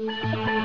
Música